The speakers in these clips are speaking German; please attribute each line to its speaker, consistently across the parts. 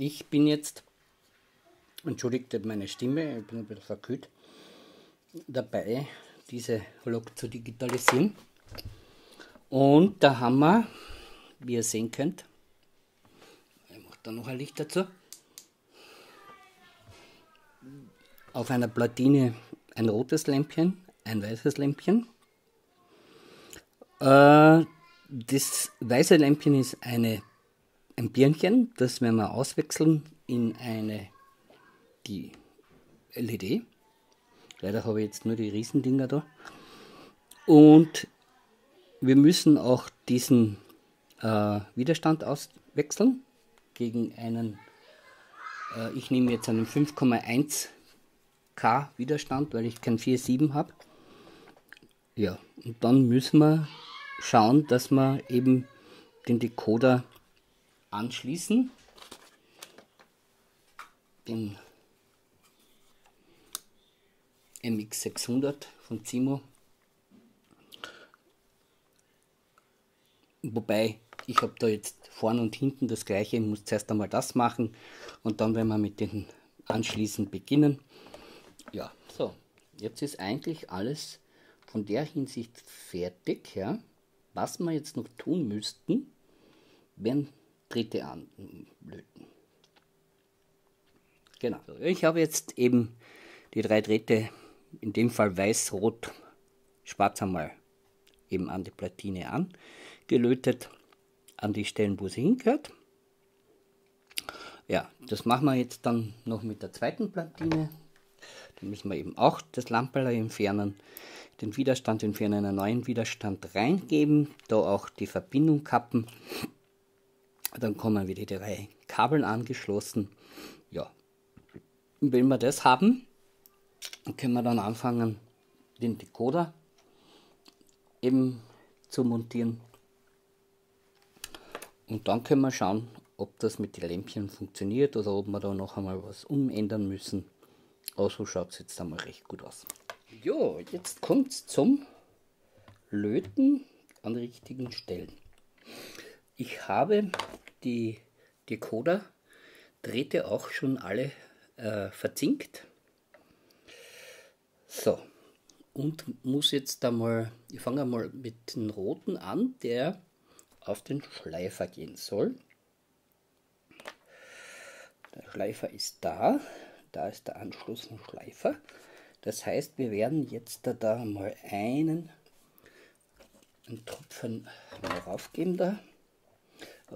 Speaker 1: ich bin jetzt, entschuldigt meine Stimme, ich bin ein bisschen verkühlt, dabei, diese Lok zu digitalisieren. Und da haben wir, wie ihr sehen könnt, ich mache da noch ein Licht dazu, auf einer Platine ein rotes Lämpchen, ein weißes Lämpchen. Äh, das weiße Lämpchen ist eine, ein Birnchen, das werden wir auswechseln in eine die LED. Leider habe ich jetzt nur die Riesendinger da. Und wir müssen auch diesen äh, Widerstand auswechseln gegen einen, äh, ich nehme jetzt einen 5,1 K Widerstand, weil ich kein 4,7 habe. Ja, und dann müssen wir schauen, dass wir eben den Decoder anschließen. Den MX600 von Zimo. Wobei, ich habe da jetzt vorne und hinten das gleiche, ich muss zuerst einmal das machen und dann werden wir mit den Anschließen beginnen. Ja, so, jetzt ist eigentlich alles von der Hinsicht fertig. Ja. Was wir jetzt noch tun müssten, wären Drähte anlöten. Genau, ich habe jetzt eben die drei Drähte, in dem Fall weiß, rot, schwarz einmal eben an die Platine angelötet, an die Stellen, wo sie hingehört. Ja, das machen wir jetzt dann noch mit der zweiten Platine. Da müssen wir eben auch das Lamperl entfernen, den Widerstand entfernen, einen neuen Widerstand reingeben, da auch die Verbindung kappen. Dann kommen wieder die drei Kabel angeschlossen. Ja, wenn wir das haben, können wir dann anfangen, den Decoder eben zu montieren. Und dann können wir schauen, ob das mit den Lämpchen funktioniert oder ob wir da noch einmal was umändern müssen. Also schaut es jetzt einmal recht gut aus. Jo, jetzt kommt es zum Löten an richtigen Stellen. Ich habe die Decoder Drähte auch schon alle äh, verzinkt. So, und muss jetzt einmal, ich fange mal mit dem roten an, der auf den Schleifer gehen soll. Der Schleifer ist da. Da ist der Anschluss vom Schleifer. Das heißt, wir werden jetzt da, da mal einen, einen Tropfen mal raufgeben da.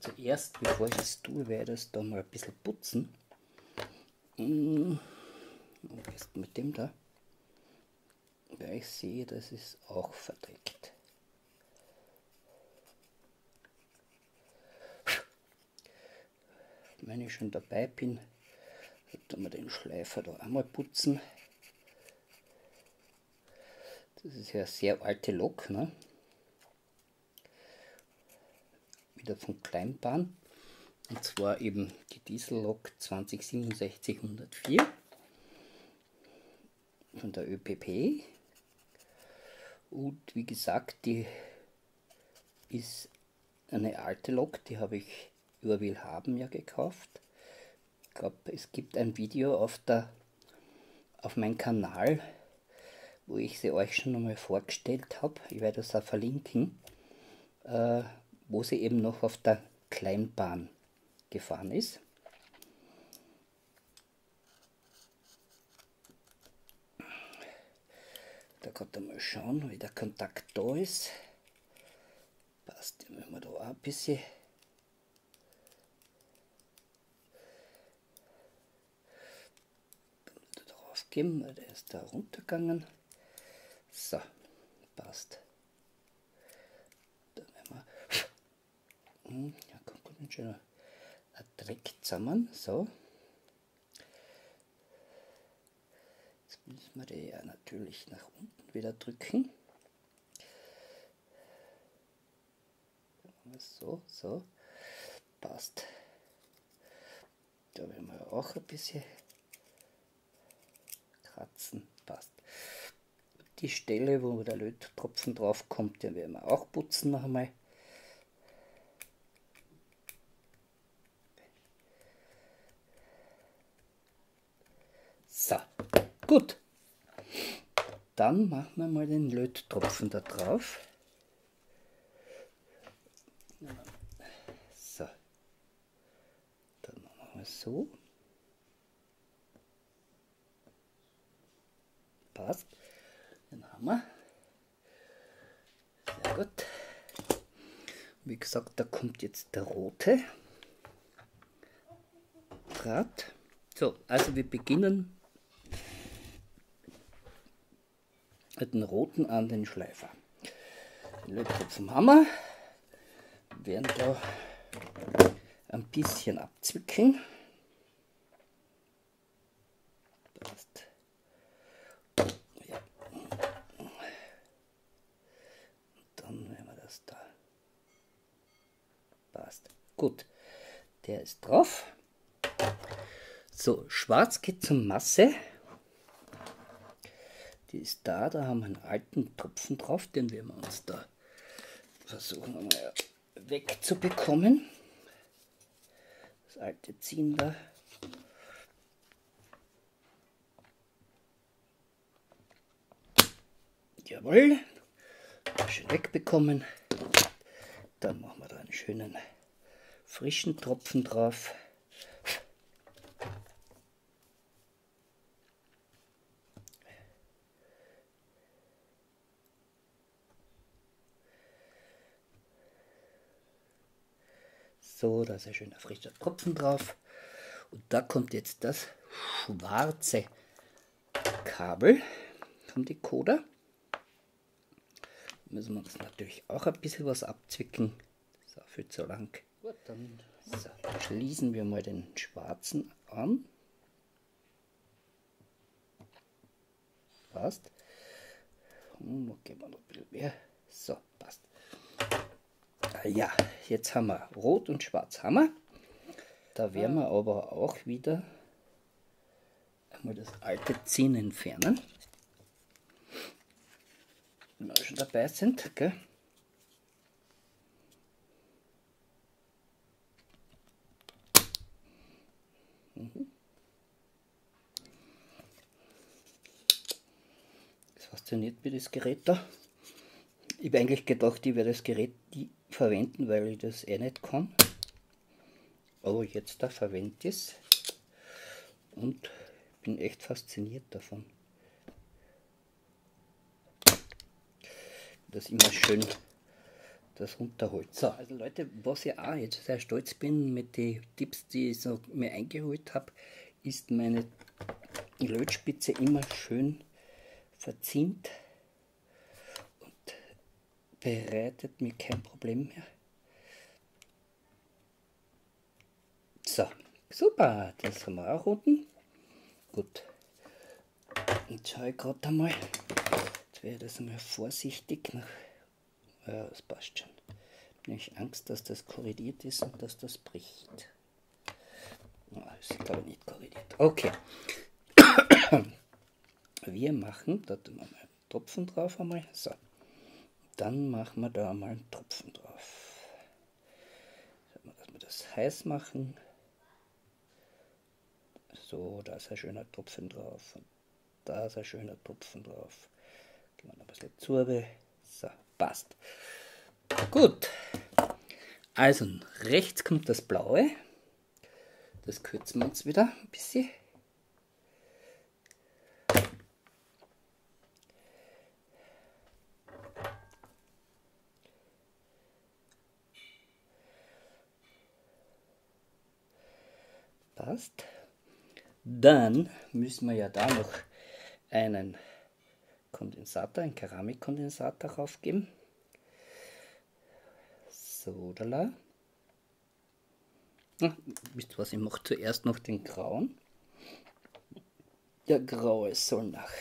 Speaker 1: Zuerst, bevor ich das tue, werde ich das da mal ein bisschen putzen. Und erst mit dem da. Weil ich sehe, das ist auch verdreckt. Wenn ich schon dabei bin, sollte man den Schleifer da einmal putzen. Das ist ja eine sehr alte Lok, ne? Wieder von Kleinbahn. Und zwar eben die Diesellok 2066104 von der ÖPP. Und wie gesagt, die ist eine alte Lok, die habe ich über Willhaben ja gekauft glaube, es gibt ein Video auf, der, auf meinem Kanal, wo ich sie euch schon einmal vorgestellt habe. Ich werde das auch verlinken, äh, wo sie eben noch auf der Kleinbahn gefahren ist. Da kann man mal schauen, wie der Kontakt da ist. Passt, wenn wir da auch ein bisschen geben, weil der ist da runtergegangen. So, passt. Dann werden wir. Hm, ja, kommt gut ein schöner Dreck zusammen. So. Jetzt müssen wir die ja natürlich nach unten wieder drücken. So, so. Passt. Da werden wir auch ein bisschen kratzen. Passt. Die Stelle, wo der Löttropfen drauf kommt, den werden wir auch putzen noch einmal. Gut. Dann machen wir mal den Löttropfen da drauf. So. Dann machen wir so. Passt. Den haben wir. Sehr gut. Wie gesagt, da kommt jetzt der rote Draht. So, also wir beginnen mit dem roten an den Schleifer. Den Lötropfen haben wir. werden da ein bisschen abzwicken. Passt. Ja. dann werden wir das da. Passt. Gut. Der ist drauf. So, schwarz geht zur Masse. Die ist da, da haben wir einen alten Tropfen drauf, den werden wir uns da versuchen mal wegzubekommen. Das alte ziehen da. Jawohl, schön wegbekommen. Dann machen wir da einen schönen frischen Tropfen drauf. So, da ist ein schöner frischer Tropfen drauf. Und da kommt jetzt das schwarze Kabel vom Decoder. Müssen wir uns natürlich auch ein bisschen was abzwicken. Das ist auch viel zu lang. Gut, dann so, schließen wir mal den schwarzen an. Passt. Und hm, geben wir noch ein bisschen mehr. So, passt. Ja, jetzt haben wir Rot und Schwarz Hammer. Da werden wir aber auch wieder einmal das alte Ziehen entfernen. Wenn wir schon dabei sind, gell? Mhm. Das fasziniert mich das Gerät da. Ich habe eigentlich gedacht, ich werde das Gerät verwenden, weil ich das eh nicht kann. Aber jetzt da verwende ich es und bin echt fasziniert davon. Das immer schön das runterholt. So, also Leute, was ich auch jetzt sehr stolz bin mit den Tipps, die ich so mir eingeholt habe, ist meine Lötspitze immer schön verziemt bereitet mir kein Problem mehr. So, super, das haben wir auch unten. Gut, jetzt schaue ich gerade einmal. Jetzt ich das einmal vorsichtig nach. Ja, das passt schon. Ich habe Angst, dass das korrigiert ist und dass das bricht. Das ist ich nicht korrigiert. Okay. Wir machen, da tun wir mal einen Tropfen drauf einmal. So. Dann machen wir da mal einen Tropfen drauf. Dass wir das heiß machen. So, da ist ein schöner Tropfen drauf. Und da ist ein schöner Tropfen drauf. Gehen wir noch ein bisschen Zurbe. So, passt. Gut. Also, rechts kommt das Blaue. Das kürzen wir uns wieder ein bisschen. Passt. Dann müssen wir ja da noch einen Kondensator, einen Keramikkondensator draufgeben. So, da. Ah, wisst ihr was, ich mache zuerst noch den grauen. Der graue soll nach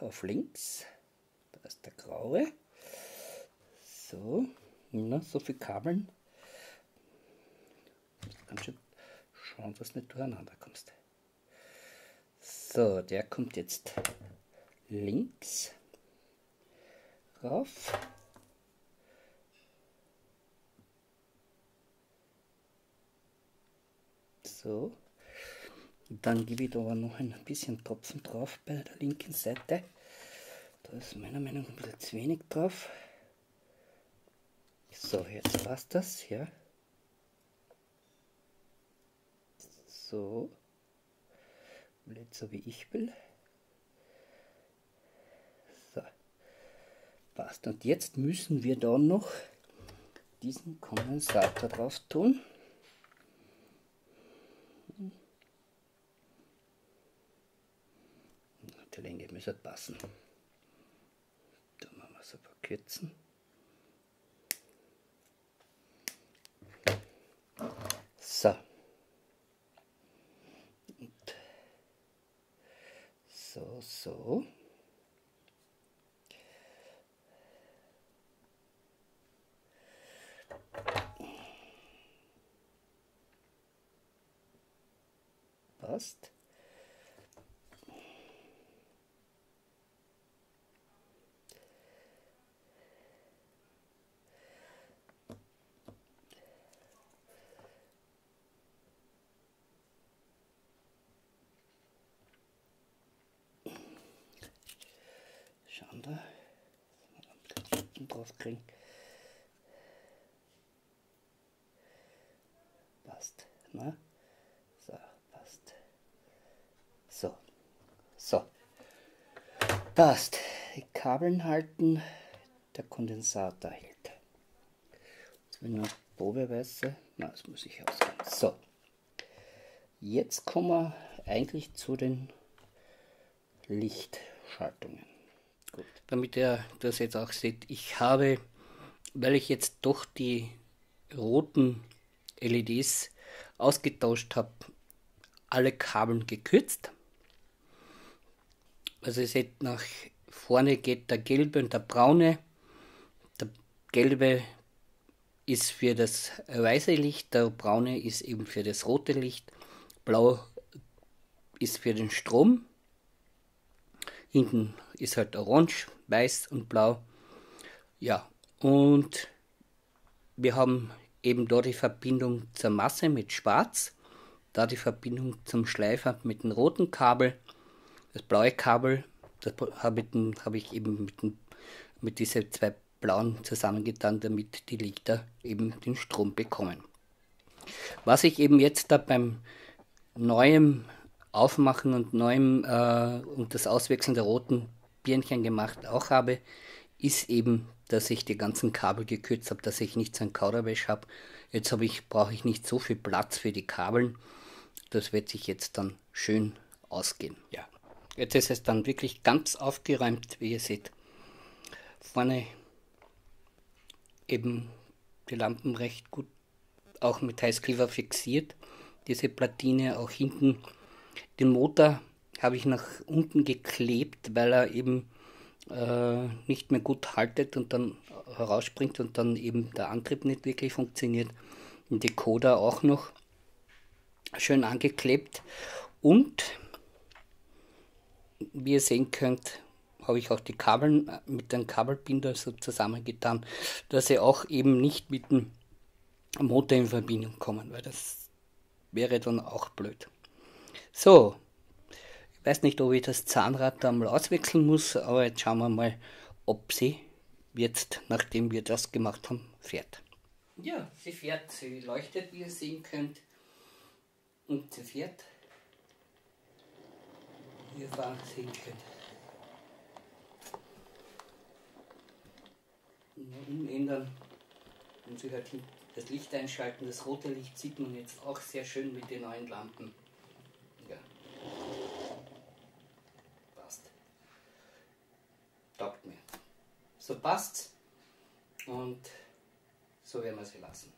Speaker 1: auf links. Da ist der graue. So, na, so viel Kabeln. Ganz schön schauen, dass du nicht durcheinander kommst. So, der kommt jetzt links rauf. So. Dann gebe ich da aber noch ein bisschen Tropfen drauf bei der linken Seite. Da ist meiner Meinung nach ein bisschen zu wenig drauf. So, jetzt passt das, ja. So. Blöd so wie ich will. So. Passt. Und jetzt müssen wir da noch diesen Kondensator drauf tun. Die Länge müsste passen. Da machen wir es ein paar kürzen. So. Und so, so. Da. drauf kriegen. Passt. Ne? So, passt. So. So. Passt. Die Kabeln halten, der Kondensator hält. Jetzt will ich noch Probeweise. Na, das muss ich ausgehen. So. Jetzt kommen wir eigentlich zu den Lichtschaltungen. Gut. Damit ihr das jetzt auch seht, ich habe, weil ich jetzt doch die roten LEDs ausgetauscht habe, alle Kabeln gekürzt. Also ihr seht, nach vorne geht der gelbe und der braune. Der gelbe ist für das weiße Licht, der braune ist eben für das rote Licht, blau ist für den Strom Hinten ist halt orange, weiß und blau. Ja, und wir haben eben da die Verbindung zur Masse mit schwarz, da die Verbindung zum Schleifer mit dem roten Kabel. Das blaue Kabel, das habe ich, eben mit, den, mit diesen zwei blauen zusammengetan, damit die Lichter eben den Strom bekommen. Was ich eben jetzt da beim neuen Aufmachen und neuem äh, und das Auswechseln der roten Birnchen gemacht auch habe, ist eben, dass ich die ganzen Kabel gekürzt habe, dass ich nicht so ein Kauderwäsch habe. Jetzt habe ich, brauche ich nicht so viel Platz für die Kabeln. Das wird sich jetzt dann schön ausgehen. Ja. Jetzt ist es dann wirklich ganz aufgeräumt, wie ihr seht. Vorne eben die Lampen recht gut auch mit Heißkleber fixiert. Diese Platine auch hinten den Motor habe ich nach unten geklebt, weil er eben äh, nicht mehr gut haltet und dann herausspringt und dann eben der Antrieb nicht wirklich funktioniert. Den Decoder auch noch schön angeklebt und wie ihr sehen könnt, habe ich auch die Kabeln mit dem Kabelbinder so zusammengetan, dass sie auch eben nicht mit dem Motor in Verbindung kommen, weil das wäre dann auch blöd. So, ich weiß nicht, ob ich das Zahnrad da mal auswechseln muss, aber jetzt schauen wir mal, ob sie jetzt, nachdem wir das gemacht haben, fährt. Ja, sie fährt, sie leuchtet, wie ihr sehen könnt. Und sie fährt. Wie ihr fahren sehen könnt. Umändern und sie halt das Licht einschalten. Das rote Licht sieht man jetzt auch sehr schön mit den neuen Lampen. Ja. Passt. Taugt mir. So passt's. Und so werden wir sie lassen.